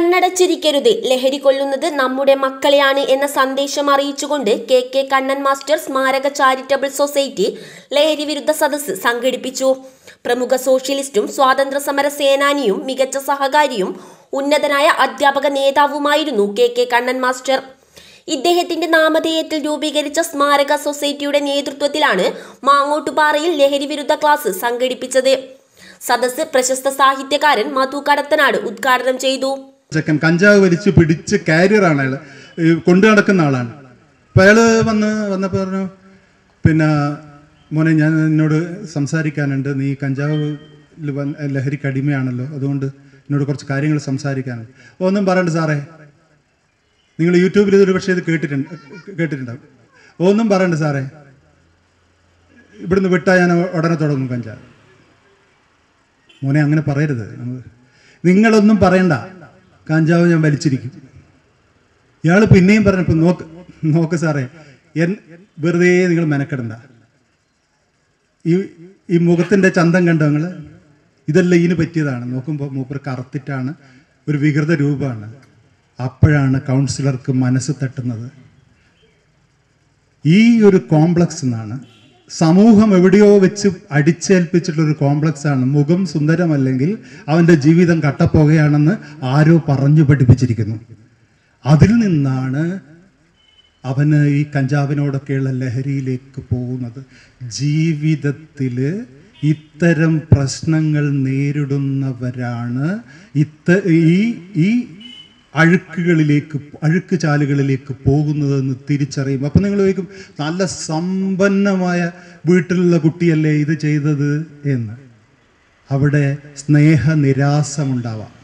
കണ്ണടച്ചിരിക്കരുത്. ലഹരി കൊള്ളുന്നത് നമ്മുടെ മക്കളെയാണ് എന്ന സന്ദേശം അറിയിച്ചുകൊണ്ട് കെ കെ കണ്ണൻ മാസ്റ്റർ സ്മാരക ചാരിറ്റബിൾ സൊസൈറ്റി ലഹരി വിരുദ്ധ സദസ്സ് സംഘടിപ്പിച്ചു. പ്രമുഖ സോഷ്യലിസ്റ്റും സ്വാതന്ത്ര്യ സമര സേനാനിയും മികച്ച സഹകാരിയും ഉന്നതനായ അധ്യാപക നേതാവുമായിരുന്നു കെ കെ കണ്ണൻ മാസ്റ്റർ. ഇദ്ദേഹത്തിന്റെ നാമധേയത്തിൽ രൂപീകരിച്ച സ്മാരക സൊസൈറ്റിയുടെ നേതൃത്വത്തിലാണ് മാങ്ങോട്ടുപാറയിൽ ലഹരി വിരുദ്ധ ക്ലാസ് സംഘടിപ്പിച്ചത്. സദസ് പ്രശസ്ത സാഹിത്യകാരൻ മധു കടത്തനാട് ഉദ്ഘാടനം ചെയ്തു. ചെക്കൻ കഞ്ചാവ് വലിച്ച് പിടിച്ച് കാരിയറാണ് അയാൾ കൊണ്ടു നടക്കുന്ന ആളാണ്. അപ്പം അയാൾ വന്ന് വന്നപ്പോൾ പറഞ്ഞു പിന്നെ മോനെ ഞാൻ എന്നോട് സംസാരിക്കാനുണ്ട്. നീ കഞ്ചാവ് ലഹരിക്ക് അടിമയാണല്ലോ. അതുകൊണ്ട് എന്നോട് കുറച്ച് കാര്യങ്ങൾ സംസാരിക്കാനുണ്ട്. ഒന്നും പറയണ്ട സാറേ. നിങ്ങൾ യൂട്യൂബിൽ ഇതൊരു പക്ഷേ ഇത് കേട്ടിട്ടുണ്ട് കേട്ടിട്ടുണ്ടാവും. ഒന്നും പറയണ്ട സാറേ. ഇവിടുന്ന് വിട്ടാൽ ഞാൻ ഉടനെ തുടങ്ങും കഞ്ചാവ്. മോനെ അങ്ങനെ പറയരുത്. നിങ്ങൾ നിങ്ങളൊന്നും പറയണ്ട. കഞ്ചാവ് ഞാൻ വലിച്ചിരിക്കും. ഇയാൾ പിന്നെയും പറഞ്ഞപ്പോൾ നോക്ക് നോക്ക് സാറേ എൻ വെറുതെ നിങ്ങൾ മെനക്കെടണ്ട. ഈ ഈ മുഖത്തിന്റെ ചന്തം കണ്ടോ നിങ്ങൾ ഇതെല്ലാം ഇതിന് പറ്റിയതാണ്. നോക്കുമ്പോൾ മൂപ്പർ കറുത്തിട്ടാണ് ഒരു വികൃത രൂപമാണ്. അപ്പോഴാണ് കൗൺസിലർക്ക് മനസ്സ് തട്ടുന്നത്. ഈ ഒരു കോംപ്ലക്സ് എന്നാണ് സമൂഹം എവിടെയോ വെച്ച് അടിച്ചേൽപ്പിച്ചിട്ടുള്ള ഒരു കോംപ്ലക്സ് ആണ് മുഖം സുന്ദരമല്ലെങ്കിൽ അവന്റെ ജീവിതം കട്ടപ്പോകയാണെന്ന് ആരോ പറഞ്ഞു പഠിപ്പിച്ചിരിക്കുന്നു. അതിൽ നിന്നാണ് അവന് ഈ കഞ്ചാവിനോടൊക്കെയുള്ള ലഹരിയിലേക്ക് പോകുന്നത്. ജീവിതത്തിൽ ഇത്തരം പ്രശ്നങ്ങൾ നേരിടുന്നവരാണ് ഇത്ത ഈ ഈ അഴുക്കുകളിലേക്ക് അഴുക്ക് ചാലുകളിലേക്ക് പോകുന്നതെന്ന് തിരിച്ചറിയും. അപ്പം നിങ്ങൾ ചോദിക്കും നല്ല സമ്പന്നമായ വീട്ടിലുള്ള കുട്ടിയല്ലേ ഇത് ചെയ്തത് എന്ന്. അവിടെ സ്നേഹനിരാസമുണ്ടാവാം.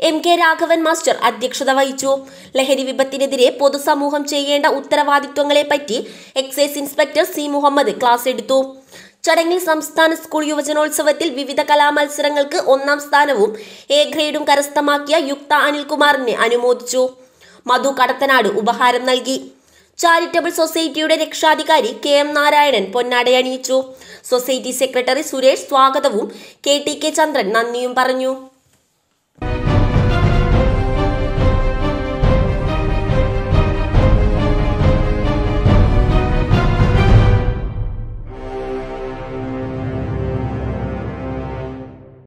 എം കെ രാഘവൻ മാസ്റ്റർ അധ്യക്ഷത വഹിച്ചു. ലഹരി വിപത്തിനെതിരെ പൊതുസമൂഹം ചെയ്യേണ്ട ഉത്തരവാദിത്വങ്ങളെപ്പറ്റി excise inspector C Muhammad class എടുത്തു. ചടങ്ങിൽ സംസ്ഥാന സ്കൂൾ യുവജനോത്സവത്തിൽ വിവിധ കലാമത്സരങ്ങൾക്ക് ഒന്നാം സ്ഥാനവും എ ഗ്രേഡും കരസ്ഥമാക്കിയ യുക്ത അനിൽകുമാറിനെ അനുമോദിച്ചു. മധു കടത്തനാട് ഉപഹാരം നൽകി. ചാരിറ്റബിൾ സൊസൈറ്റിയുടെ രക്ഷാധികാരി കെ എം നാരായണൻ പൊന്നാടയണിയിച്ചു സൊസൈറ്റി സെക്രട്ടറി സുരേഷ് സ്വാഗതവും കെ ടി കെ ചന്ദ്രൻ നന്ദിയും പറഞ്ഞു.